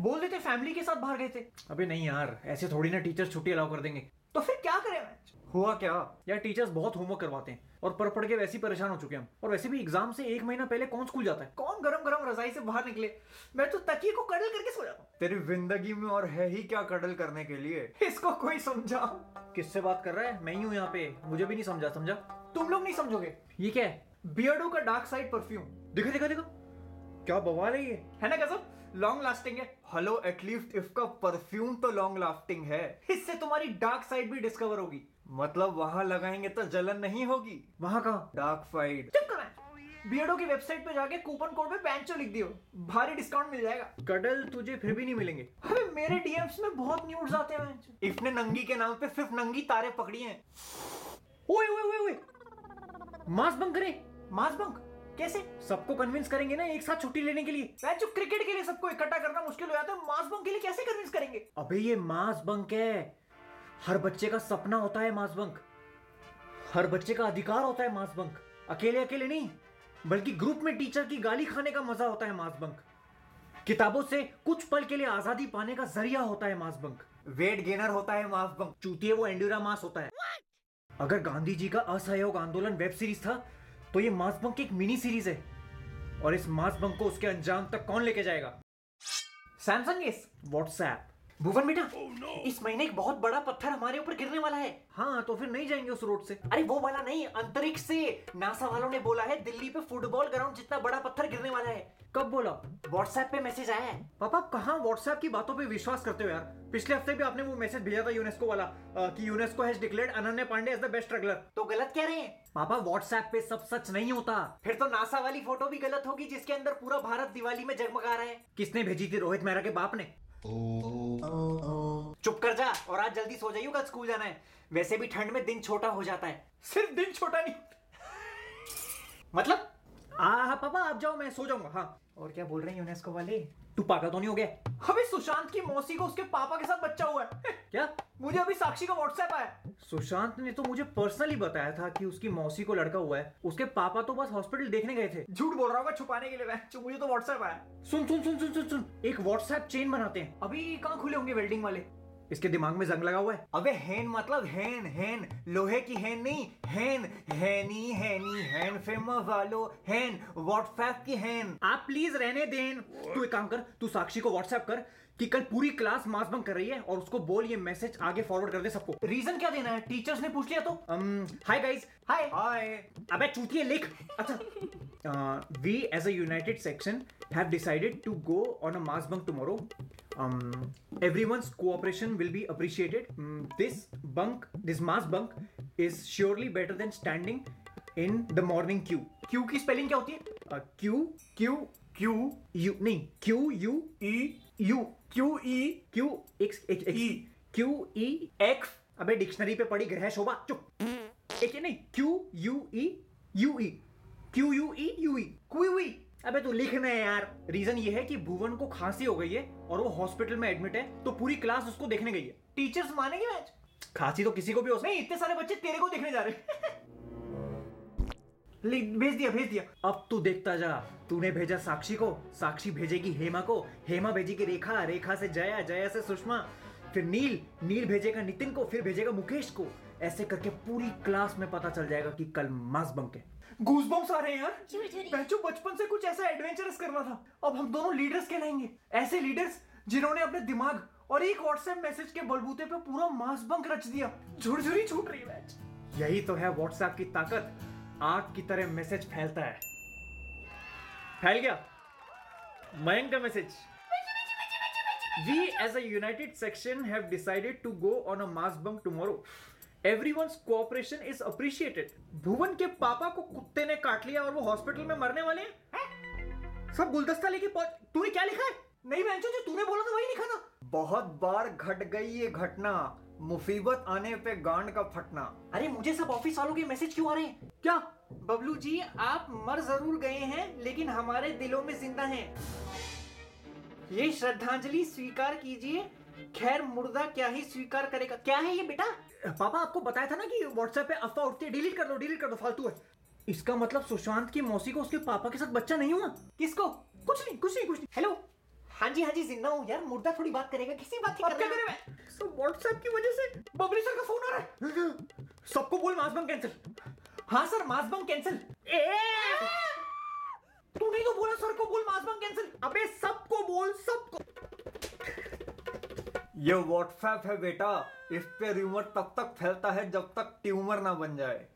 बोल देते फैमिली के साथ बाहर गए थे। अबे नहीं यार ऐसे थोड़ी ना टीचर्स छुट्टी अलाउ कर देंगे। तो फिर क्या करें? मैं हुआ क्या? यार टीचर्स बहुत होमवर्क करवाते हैं और पढ़ पढ़ के वैसे ही परेशान हो चुके हैं हम। और वैसे भी एग्ज़ाम से एक महीना पहले कौन स्कूल जाता है? कौन गरम गरम रजाई से बाहर निकले? मैं तो तकिए को कडल करके सो जाता तेरी ज़िंदगी में और है ही क्या कडल करने के लिए? इसको कोई समझा? किससे बात कर रहा है? मैं ही हूँ यहाँ पे। मुझे भी नहीं समझा समझा? तुम लोग नहीं समझोगे? ये क्या है? बियर्डो का डार्क साइड परफ्यूम दिखा दिखा दिखा। क्या बवाल है ये? है ना कसम? लॉन्ग लास्टिंग है। हेलो एटलीस्ट इसका परफ्यूम तो लॉन्ग लास्टिंग है। इससे तुम्हारी डार्क साइड भी डिस्कवर होगी। मतलब वहाँ लगाएँगे तो जलन नहीं होगी। वहाँ कहा? डार्क साइड चुप करा। बियर्डो की वेबसाइट पे जाके कूपन कोड में पैंचो लिख दियो। भारी डिस्काउंट मिल जाएगा। कडल तुझे फिर भी नहीं मिलेंगे। अबे मेरे डीएम्स में बहुत न्यूड्स आते हैं इसने नंगी के नाम पे सिर्फ़ नंगी तारे पकड़ी हैं। ओए ओए ओए ओए। मास बंक करें। मास बंक कैसे? सबको कन्विंस करेंगे ना एक साथ छुट्टी लेने के लिए। बेंचो क्रिकेट के लिए सबको इकट्ठा करना मुश्किल हो जाता है। मास बंक के लिए कैसे कन्विंस करेंगे? अबे ये मास बंक है। हर बच्चे का सपना होता है मास बंक हर बच्चे का अधिकार होता है मास बंक अकेले अकेले नहीं बल्कि ग्रुप में टीचर की गाली खाने का मज़ा होता है मास बंक किताबों से कुछ पल के लिए आज़ादी पाने का ज़रिया होता है मास बंक वेट गेनर होता है मास बंक चूतिए वो एंड्यूरा मास होता है। अगर गांधी जी का असहयोग आंदोलन वेब सीरीज़ था तो ये मास बंक एक मिनी सीरीज़ है। और इस मास बंक को उसके अंजाम तक कौन लेके जाएगा? सैमसंग इस व्हाट्सएप भुवन बेटा oh, no. इस महीने एक बहुत बड़ा पत्थर हमारे ऊपर गिरने वाला है। हाँ तो फिर नहीं जाएँगे उस रोड से। अरे वो वाला नहीं अंतरिक्ष से। नासा वालों ने बोला है दिल्ली पे फुटबॉल ग्राउंड जितना बड़ा पत्थर गिरने वाला है। कब बोला? व्हाट्सएप पे मैसेज आया है। पापा कहाँ व्हाट्सएप की बातों पे विश्वास करते हो यार? पिछले हफ़्ते भी आपने वो मैसेज भेजा था यूनेस्को वाला अ, कि UNESCO has declared Ananya Pandey as the best struggler तो गलत कह रहे? हैं पापा व्हाट्सएप पे सब सच नहीं होता। फिर तो नासा वाली फ़ोटो भी गलत होगी जिसके अंदर पूरा भारत दिवाली में जगमगा रहा है। किसने भेजी थी रोहित मेहरा के बाप ने? चुप कर जा, और आज जल्दी सो जाइयो, कल स्कूल जाना है। वैसे भी ठंड में दिन छोटा हो जाता है। सिर्फ़ दिन छोटा नहीं। मतलब हाँ हाँ पापा आप जाओ मैं सो जाऊँगा हाँ। और क्या बोल रहे हैं यूनेस्को वाले? तू पागल तो नहीं हो गया? अबे सुशांत की मौसी को उसके पापा के साथ बच्चा हुआ है। क्या? मुझे अभी साक्षी का व्हाट्सएप आया सुशांत ने तो मुझे पर्सनली बताया था कि उसकी मौसी को लड़का हुआ है। उसके पापा तो बस हॉस्पिटल देखने गए थे। झूठ बोल रहा होगा छुपाने के लिए मैं। मुझे तो व्हाट्सएप आया। सुन सुन सुन सुन सुन सुन। एक व्हाट्सएप चेन बनाते हैं। अभी कहाँ खुले होंगे वेल्डिंग वाले? इसके दिमाग में जंग लगा हुआ है। अबे हैन मतलब हैन हैन। लोहे की हैन नहीं हैन। हैनी हैनी हैन फ़ेमस वालो हैन। व्हाट्सएप की हैन। आप प्लीज़ रहने देन। तू एक काम कर तू साक्षी को व्हाट्सएप कर। कि कल पूरी क्लास मास बंक कर रही है और उसको बोल ये मैसेज आगे फॉरवर्ड कर दे सबको। रीजन क्या देना है? टीचर्स ने पूछ लिया तो? हाय गाइस हाय हाय अबे चूतिए लिख। अच्छा। We as a united section have decided to go on a mass bunk tomorrow um everyone's cooperation will be appreciated. Mm, this bunk this mass bunk is surely better than standing in the morning queue. Queue की spelling क्या होती है? uh, q Q Q u नहीं q u E u. Q E q x x x E. q e X अबे dictionary पे पड़ी ग्रह शोभा चुप। एक नहीं q u e u e q u e u e कुई हुई अबे तू लिखना है यार। रीजन ये है कि भुवन को खांसी हो गई है और वो हॉस्पिटल में एडमिट है तो पूरी क्लास उसको देखने गई है। टीचर्स मानेंगे मैच खांसी तो किसी को भी हो सकती नहीं इतने सारे बच्चे तेरे को देखने जा रहे हैं। भेज दिया भेज दिया। अब तू देखता जा तूने भेजा साक्षी को साक्षी भेजेगी हेमा को। हेमा भेजेगी रेखा रेखा से जया जया से सुषमा। फिर नील नील भेजेगा नितिन को फिर भेजेगा मुकेश को। ऐसे करके पूरी क्लास में पता चल जाएगा कि कल मास बंक है गूजबम्स आ रहे हैं यार। बच्चों बचपन से कुछ ऐसा एडवेंचरस करना था। अब हम दोनों लीडर्स कहलाएँगे। ऐसे लीडर्स जिन्होंने अपने दिमाग और एक व्हाट्सएप मैसेज के बलबूते पे पूरा मास बंक रच दिया। झुरझुरी छूट रही मैच यही तो है व्हाट्सएप की ताकत। आग की तरह मैसेज फैलता है। फैल गया। मयंक का message we as a united section have decided to go on a mass bunk tomorrow everyone's cooperation is appreciated Bhuvan के पापा को कुत्ते ने काट लिया और वो हॉस्पिटल में मरने वाले हैं? सब गुलदस्ता लेके पहुँच क्या लिखा है? नहीं मैं जो तूने बोला था वही लिखा था। बहुत बार घट गई ये घटना मुसीबत आने पे गांड का फटना। अरे मुझे सब ऑफ़िस वालों के मैसेज क्यों आ रहे हैं? क्या? बबलू जी आप मर ज़रूर गए हैं लेकिन हमारे दिलों में ज़िंदा हैं। ये श्रद्धांजलि स्वीकार कीजिए। खैर मुर्दा क्या ही स्वीकार करेगा? क्या है ये बेटा? पापा आपको बताया था ना कि व्हाट्सएप पे अफवाह उठती है डिलीट कर दो डिलीट कर दो फालतू है। इसका मतलब सुशांत की मौसी को उसके पापा के साथ बच्चा नहीं हुआ? किसको? कुछ नहीं कुछ नहीं कुछ नहीं। हेलो हाँ जी हाँ जी ज़िंदा हूँ यार मुर्दा थोड़ी बात करेगा किसी बात की कर क्या रहे करें मैं सो व्हाट्सएप की वजह से बबली सर का फ़ोन आ रहा है सबको बोल मास बंक कैंसिल हाँ सर मास बंक कैंसिल तू नहीं तो बोला सर को बोल मास बंक कैंसिल अबे सबको बोल सबको ये व्हाट्सएप है बेटा इस पे रूमर तब तक फैलता है जब तक ट्यूमर ना बन जाए